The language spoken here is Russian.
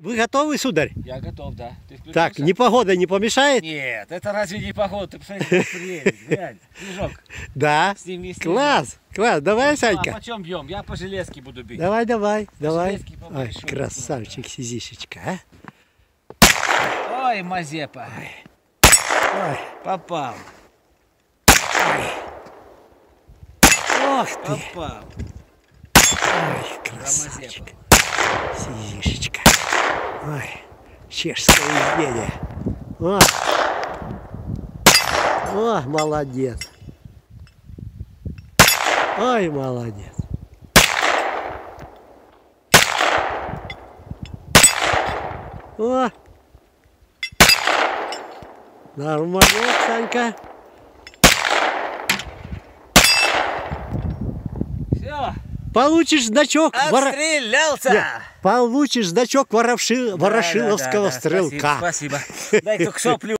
Вы готовы, сударь? Я готов, да. Ты включился? Так, непогода не помешает? Нет, это разве не погода? Ты посмотри. Глянь. Да. Сними. Класс, класс. Давай, А Санька. почем бьем? Я по железке буду бить. Давай, давай, давай. Ой, красавчик, сизишечка, а? Ой, Мазепа. Ой, Попал, ох ты, попал. ой, красавчик. Сизишечка. Ой, чешское изделие. О, о, молодец. Ой, молодец. О! Нормально, Санька. Получишь значок вора- отстрелялся. Нет, Получишь значок воровши- Да, ворошиловского да, да, стрелка. Спасибо, спасибо. Дай только соплю.